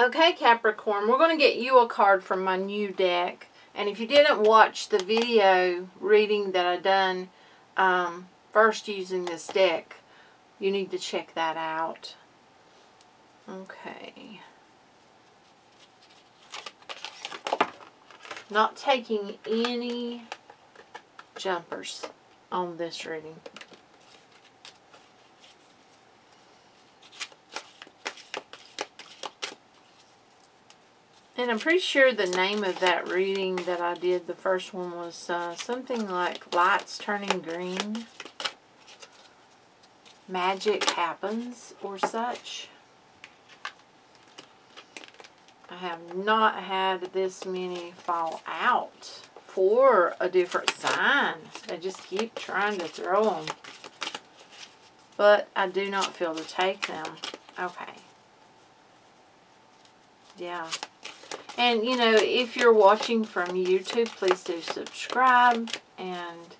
Okay, Capricorn, we're going to get you a card from my new deck. And if you didn't watch the video reading that I done um, first using this deck, you need to check that out. Okay. Not taking any jumpers on this reading. And I'm pretty sure the name of that reading that I did, the first one, was uh, something like Lights Turning Green. Magic Happens or such. I have not had this many fall out for a different sign. I just keep trying to throw them. But I do not feel to take them. Okay. Yeah. And, you know, if you're watching from YouTube, please do subscribe and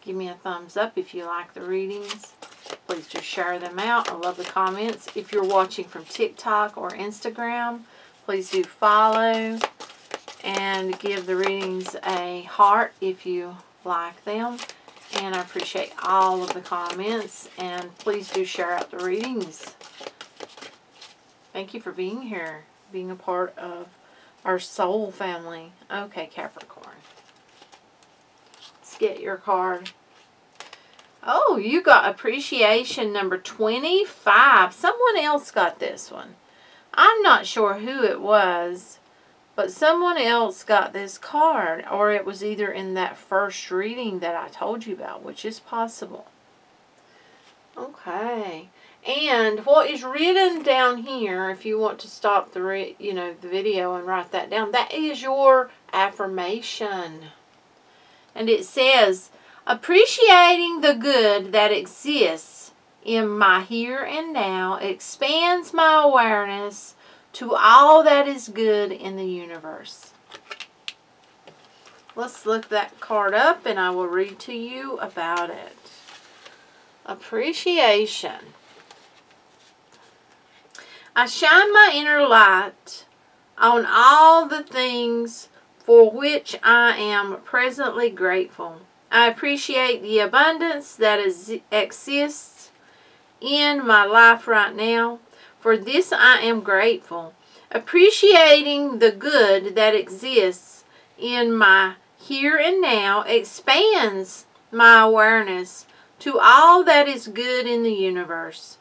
give me a thumbs up if you like the readings. Please do share them out. I love the comments. If you're watching from TikTok or Instagram, please do follow and give the readings a heart if you like them. And I appreciate all of the comments. And please do share out the readings. Thank you for being here, being a part of our soul family. Okay, Capricorn. Let's get your card. Oh, you got appreciation number 25. Someone else got this one. I'm not sure who it was, but someone else got this card, or it was either in that first reading that I told you about, which is possible. Okay. And what is written down here, if you want to stop the you know the video and write that down, that is your affirmation. And it says, appreciating the good that exists in my here and now expands my awareness to all that is good in the universe. Let's look that card up and I will read to you about it. Appreciation. I shine my inner light on all the things for which I am presently grateful. I appreciate the abundance that is, exists in my life right now. For this I am grateful. Appreciating the good that exists in my here and now expands my awareness to all that is good in the universe.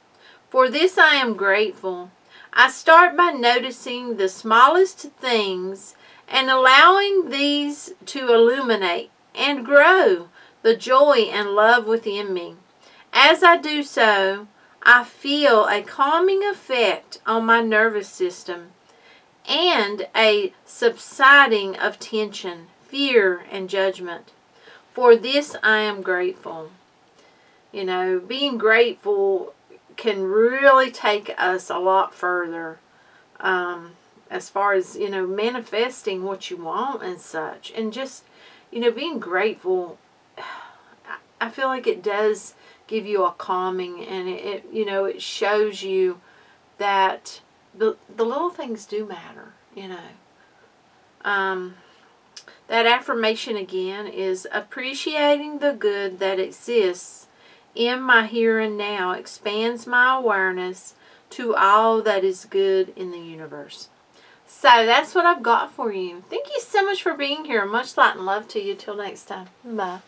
For this I am grateful. I start by noticing the smallest things and allowing these to illuminate and grow the joy and love within me. As I do so, I feel a calming effect on my nervous system and a subsiding of tension, fear, and judgment. For this I am grateful. You know, being grateful can really take us a lot further um, as far as, you know, manifesting what you want and such. And just, you know, being grateful, I feel like it does give you a calming and it, it you know, it shows you that the, the little things do matter, you know. Um, that affirmation again is appreciating the good that exists in my here and now expands my awareness to all that is good in the universe. So that's what I've got for you. Thank you so much for being here. Much light and love to you. Till next time. Bye.